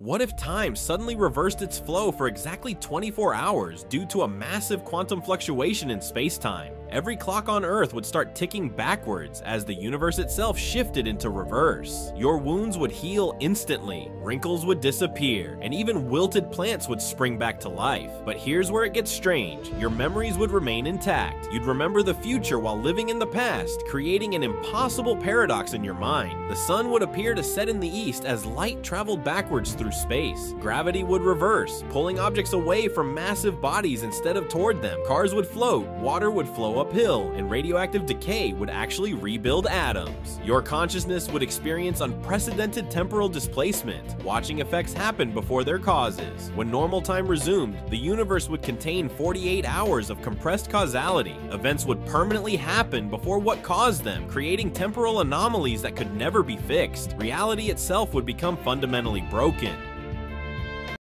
What if time suddenly reversed its flow for exactly 24 hours due to a massive quantum fluctuation in space-time? Every clock on Earth would start ticking backwards as the universe itself shifted into reverse. Your wounds would heal instantly, wrinkles would disappear, and even wilted plants would spring back to life. But here's where it gets strange. Your memories would remain intact. You'd remember the future while living in the past, creating an impossible paradox in your mind. The sun would appear to set in the east as light traveled backwards through space. Gravity would reverse, pulling objects away from massive bodies instead of toward them. Cars would float, water would flow uphill, and radioactive decay would actually rebuild atoms. Your consciousness would experience unprecedented temporal displacement, watching effects happen before their causes. When normal time resumed, the universe would contain 48 hours of compressed causality. Events would permanently happen before what caused them, creating temporal anomalies that could never be fixed. Reality itself would become fundamentally broken.